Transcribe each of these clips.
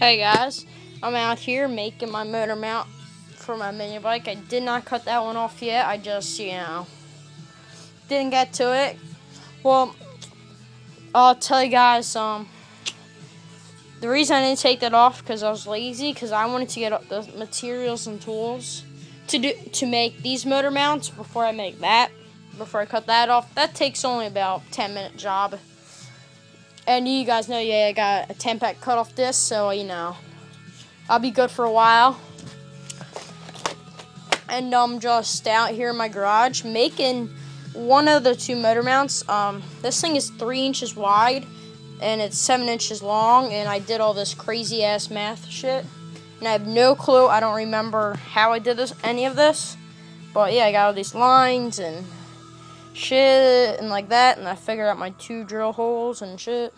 Hey guys, I'm out here making my motor mount for my mini bike. I did not cut that one off yet. I just, you know, didn't get to it. Well, I'll tell you guys, um, the reason I didn't take that off because I was lazy because I wanted to get the materials and tools to do to make these motor mounts before I make that. Before I cut that off, that takes only about 10 minute job. And you guys know, yeah, I got a 10 pack cut off disc, so you know, I'll be good for a while. And I'm just out here in my garage making one of the two motor mounts. Um, this thing is three inches wide and it's seven inches long, and I did all this crazy ass math shit. And I have no clue, I don't remember how I did this, any of this. But yeah, I got all these lines and shit and like that, and I figure out my two drill holes and shit.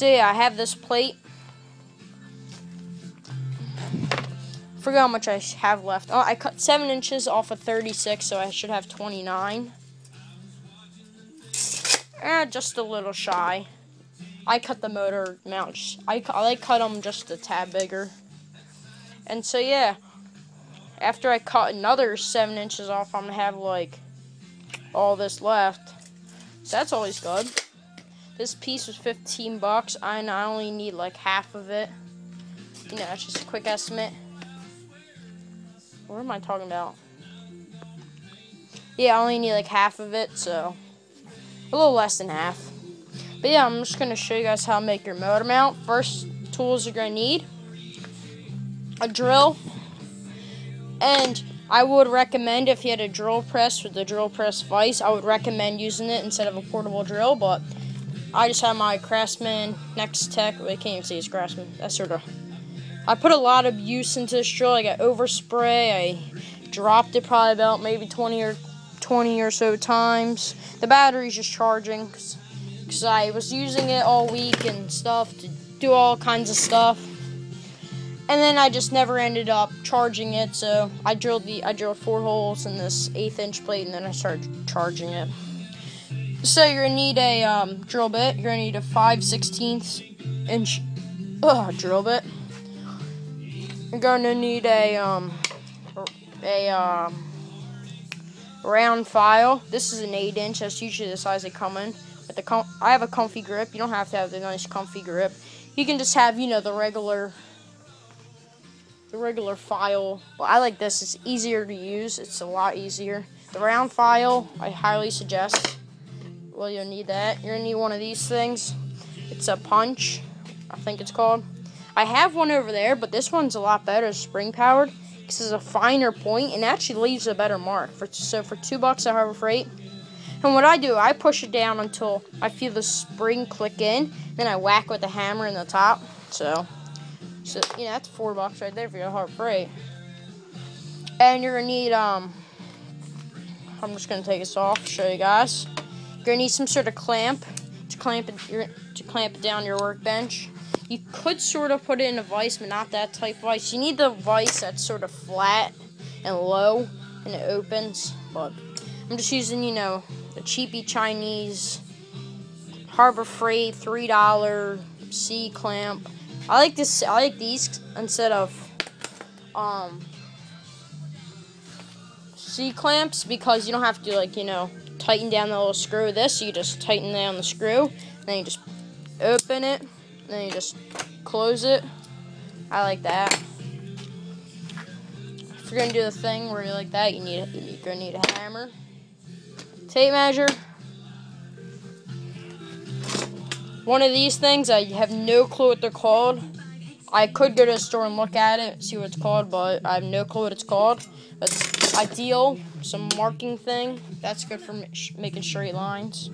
Yeah, I have this plate. Forget how much I have left. Oh, I cut seven inches off of 36, so I should have 29. Eh, just a little shy. I cut the motor mounts. I, I cut them just a tad bigger. And so yeah, after I cut another seven inches off, I'm gonna have like all this left. So that's always good. This piece was 15 bucks. I only need like half of it. You know, that's just a quick estimate. What am I talking about? Yeah, I only need like half of it, so a little less than half. But yeah, I'm just gonna show you guys how to make your motor mount. First tools you're gonna need a drill and I would recommend if you had a drill press with the drill press vise, I would recommend using it instead of a portable drill. But I just have my Craftsman Nextec. Well, I can't even see it's Craftsman. That's sort of. I put a lot of use into this drill. I got overspray. I dropped it probably about maybe 20 or 20 or so times. The battery's just charging because I was using it all week and stuff to do all kinds of stuff and then I just never ended up charging it. So I drilled the I drilled four holes in this eighth inch plate, and then I started charging it. So you're gonna need a um, drill bit. You're gonna need a 5 16 inch uh, drill bit. You're gonna need a um, a um, round file. This is an 8 inch. That's usually the size they come in. But the com I have a comfy grip. You don't have to have the nice comfy grip. You can just have you know the regular the regular file. Well, I like this. It's easier to use. It's a lot easier. The round file, I highly suggest. Well, you'll need that. You're going to need one of these things. It's a punch, I think it's called. I have one over there, but this one's a lot better. spring powered. This is a finer point and actually leaves a better mark. For So for two bucks at Harbor Freight. And what I do, I push it down until I feel the spring click in. Then I whack with the hammer in the top. So so, you know, that's four bucks right there for your Harbor Freight. And you're gonna need, um, I'm just gonna take this off, show you guys. You're gonna need some sort of clamp to clamp it, to clamp it down your workbench. You could sort of put it in a vise, but not that type of vise. You need the vise that's sort of flat and low, and it opens. But I'm just using, you know, a cheapy Chinese Harbor Freight $3 C clamp. I like this. I like these instead of um C clamps because you don't have to like you know tighten down the little screw of this. You just tighten down the screw, then you just open it, then you just close it. I like that. If you're gonna do the thing where you like that, you need you're gonna need a hammer, tape measure. One of these things, I have no clue what they're called. I could go to a store and look at it, see what it's called, but I have no clue what it's called. It's ideal, some marking thing. That's good for making straight lines.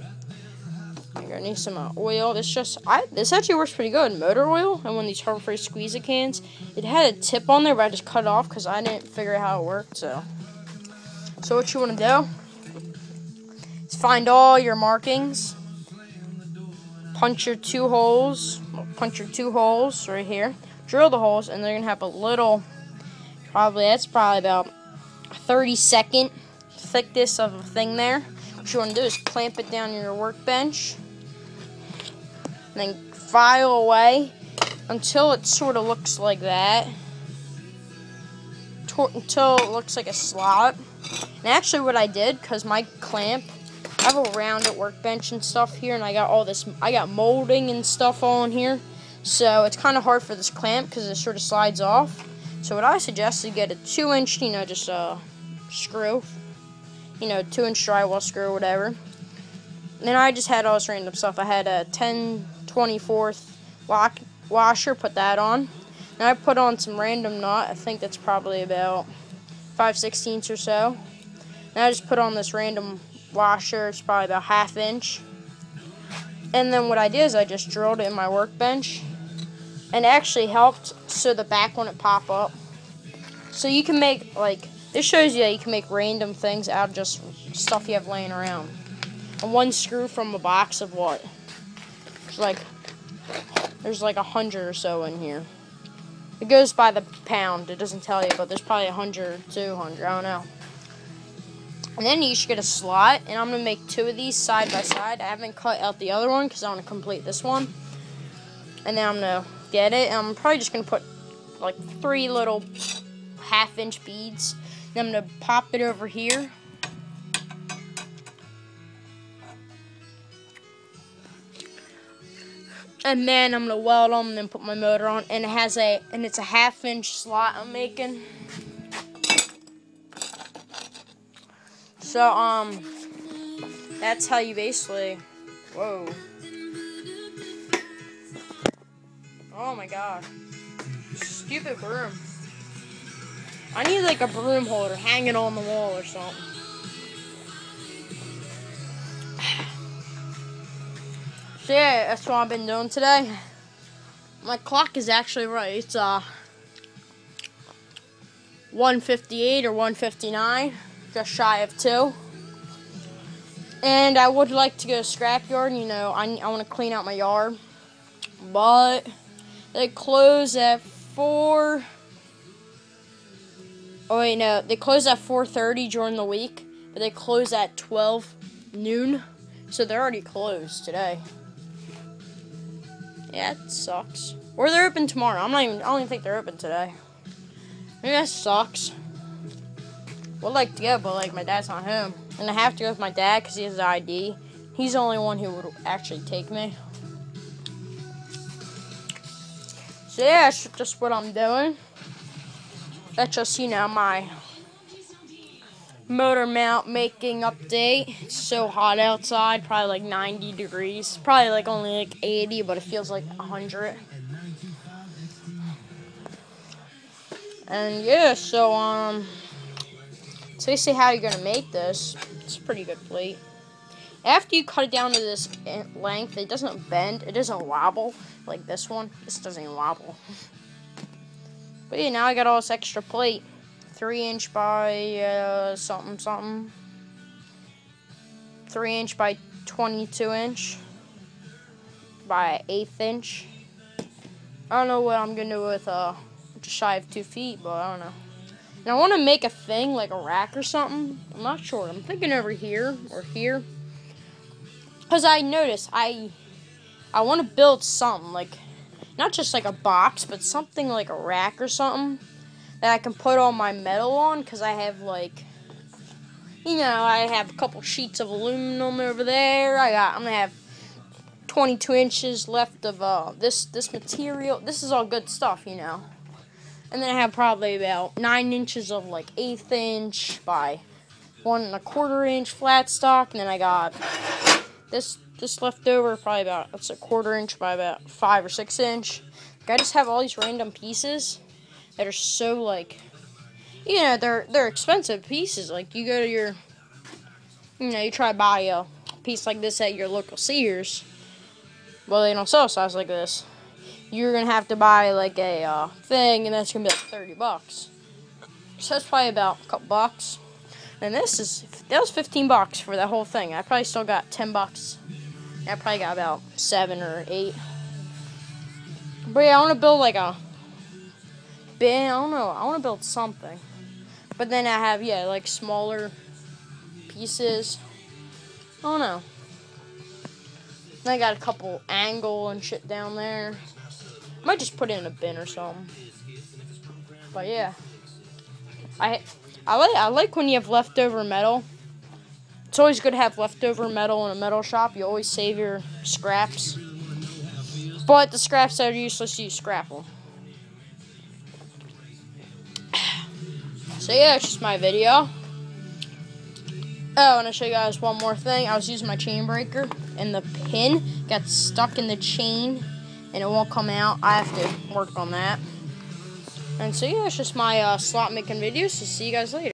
You're gonna need some uh, oil. This just, I this actually works pretty good. Motor oil and one of these Harbor Freight Squeeze-It cans. It had a tip on there, but I just cut it off because I didn't figure out how it worked. So, so what you want to do is find all your markings punch your two holes, punch your two holes right here, drill the holes, and they're going to have a little, probably, that's probably about 30 second thickness of a thing there. What you want to do is clamp it down your workbench, and then file away until it sort of looks like that. until it looks like a slot. And actually what I did, because my clamp, I have a rounded workbench and stuff here, and I got all this, I got molding and stuff on here. So it's kind of hard for this clamp because it sort of slides off. So what I suggest is get a 2 inch, you know, just a screw. You know, 2 inch drywall screw or whatever. then I just had all this random stuff. I had a 10 24th lock washer, put that on. And I put on some random knot. I think that's probably about 5 16ths or so. And I just put on this random washer. It's probably about half inch. And then what I did is I just drilled it in my workbench. And actually helped so the back wouldn't pop up. So you can make, like, this shows you that you can make random things out of just stuff you have laying around. And one screw from a box of what? It's like there's like a hundred or so in here. It goes by the pound. It doesn't tell you, but there's probably a hundred, two hundred. I don't know. And then you should get a slot, and I'm gonna make two of these side by side. I haven't cut out the other one because I want to complete this one. And then I'm gonna get it. And I'm probably just gonna put like three little half-inch beads. Then I'm gonna pop it over here. and then I'm gonna weld them and then put my motor on and it has a and it's a half inch slot I'm making so um that's how you basically whoa. Oh my god. Stupid broom. I need like a broom holder hanging on the wall or something. So yeah, that's what I've been doing today. My clock is actually right. It's uh 158 or 159, just shy of two. And I would like to go to scrapyard. You know, I, I want to clean out my yard, but they close at four. Oh wait, no, they close at 4:30 during the week, but they close at 12 noon, so they're already closed today. Yeah, it sucks. Or they're open tomorrow. I'm not even. I don't even think they're open today. Maybe that sucks. Would like to go, but like my dad's not home, and I have to go with my dad because he has ID. He's the only one who would actually take me. So yeah, that's just what I'm doing. That's just you know my motor mount making update. It's so hot outside, probably like 90 degrees. Probably like only like 80, but it feels like 100. And yeah, so um, so you see how you're gonna make this. It's a pretty good plate. After you cut it down to this length, it doesn't bend, it doesn't wobble like this one. This doesn't wobble. But yeah, now I got all this extra plate three inch by uh, something something. Three inch by 22 inch by eighth inch. I don't know what I'm gonna do with uh just shy of two feet, but I don't know. And I want to make a thing like a rack or something. I'm not sure. I'm thinking over here or here. Cause I notice I I want to build something like not just like a box, but something like a rack or something that I can put all my metal on because I have like you know I have a couple sheets of aluminum over there I got I'm gonna have 22 inches left of uh, this this material this is all good stuff you know and then I have probably about nine inches of like eighth inch by one and a quarter inch flat stock. And then I got this this left over probably about it's a quarter inch by about five or six inch. Like I just have all these random pieces that are so like you know they're they're expensive pieces. Like you go to your you know you try to buy a piece like this at your local Sears. Well they don't sell size like this you're gonna have to buy like a uh, thing and that's gonna be like 30 bucks so that's probably about a couple bucks and this is that was 15 bucks for that whole thing I probably still got 10 bucks I probably got about seven or eight but yeah I want to build like a. I don't know. I want to build something. But then I have, yeah, like smaller pieces. I don't know. I got a couple angle and shit down there. Might just put it in a bin or something. But yeah, I I like I like when you have leftover metal. It's always good to have leftover metal in a metal shop. You always save your scraps. But the scraps that are useless, you scrap them. So yeah, it's just my video. Oh, I want to show you guys one more thing. I was using my chain breaker, and the pin got stuck in the chain, and it won't come out. I have to work on that. And so yeah, it's just my uh, slot making videos. So see you guys later.